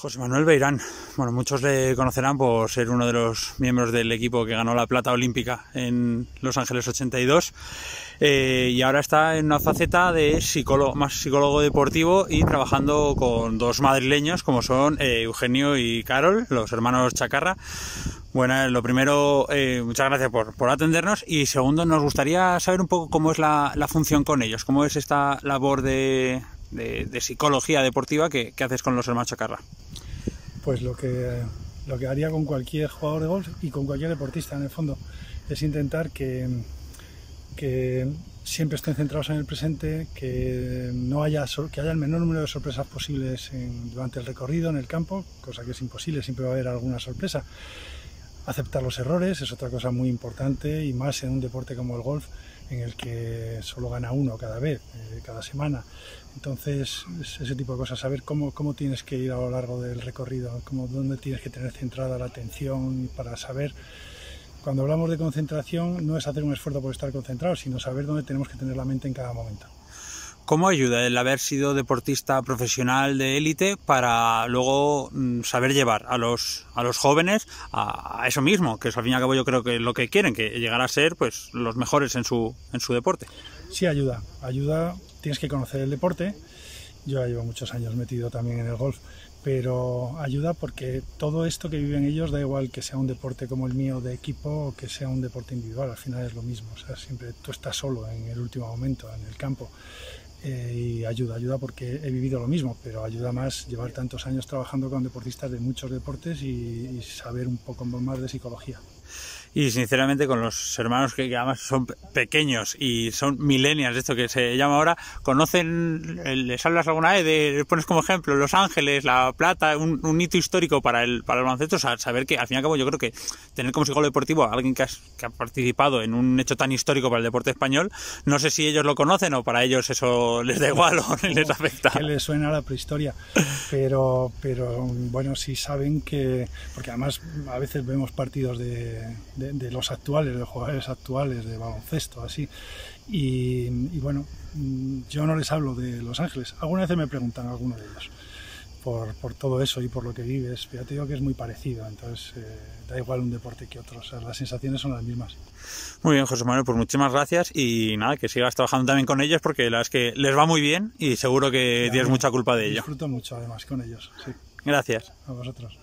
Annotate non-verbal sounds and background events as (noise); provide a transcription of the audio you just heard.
José Manuel Beirán, bueno, muchos le conocerán por ser uno de los miembros del equipo que ganó la plata olímpica en Los Ángeles 82 eh, y ahora está en una faceta de psicólogo, más psicólogo deportivo y trabajando con dos madrileños como son eh, Eugenio y Carol, los hermanos Chacarra. Bueno, lo primero, eh, muchas gracias por, atendernos y segundo, nos gustaría saber un poco cómo es la, función con ellos, cómo es esta labor de, de, psicología deportiva que, que, haces con los hermanos Chacarra. Pues lo que, lo que haría con cualquier jugador de golf y con cualquier deportista en el fondo es intentar que, que siempre estén centrados en el presente, que no haya que haya el menor número de sorpresas posibles durante el recorrido en el campo, cosa que es imposible, siempre va a haber alguna sorpresa. Aceptar los errores es otra cosa muy importante y más en un deporte como el golf en el que solo gana uno cada vez, eh, cada semana. Entonces, ese tipo de cosas, saber cómo, cómo tienes que ir a lo largo del recorrido, cómo, dónde tienes que tener centrada la atención para saber. Cuando hablamos de concentración, no es hacer un esfuerzo por estar concentrado, sino saber dónde tenemos que tener la mente en cada momento. ¿Cómo ayuda el haber sido deportista profesional de élite para luego mm, saber llevar a los, a los jóvenes a, eso mismo? Que al fin y al cabo yo creo que lo que quieren, que llegar a ser pues los mejores en su, en su deporte. Sí, ayuda. Ayuda, tienes que conocer el deporte. Yo llevo muchos años metido también en el golf, pero ayuda porque todo esto que viven ellos da igual que sea un deporte como el mío de equipo o que sea un deporte individual, al final es lo mismo, o sea, siempre tú estás solo en el último momento en el campo eh, y ayuda, ayuda porque he vivido lo mismo, pero ayuda más llevar tantos años trabajando con deportistas de muchos deportes y, y saber un poco más de psicología y sinceramente con los hermanos que, además son pequeños y son millennials, esto que se llama ahora, conocen, les hablas alguna vez, de, pones como ejemplo Los Ángeles, La Plata, un, hito histórico para el, para el baloncesto, saber que al fin y al cabo yo creo que tener como psicólogo deportivo a alguien que, que, ha participado en un hecho tan histórico para el deporte español, no sé si ellos lo conocen o para ellos eso (laughs) les da igual o (laughs) les afecta. Que les suena la prehistoria, pero, pero bueno, sí saben que, porque además a veces vemos partidos de de, los actuales, de los jugadores actuales de baloncesto, así. Y, bueno, mm, yo no les hablo de Los Ángeles. Alguna vez me preguntan alguno de ellos por, por, todo eso y por lo que vives. Ya te digo que es muy parecido, entonces eh, da igual un deporte que otro, o sea, las sensaciones son las mismas. Muy bien, José Manuel, pues muchísimas gracias y nada, que sigas trabajando también con ellos porque la verdad es que les va muy bien y seguro que tienes mucha culpa de ello. Disfruto mucho además con ellos, sí. Gracias. A vosotros.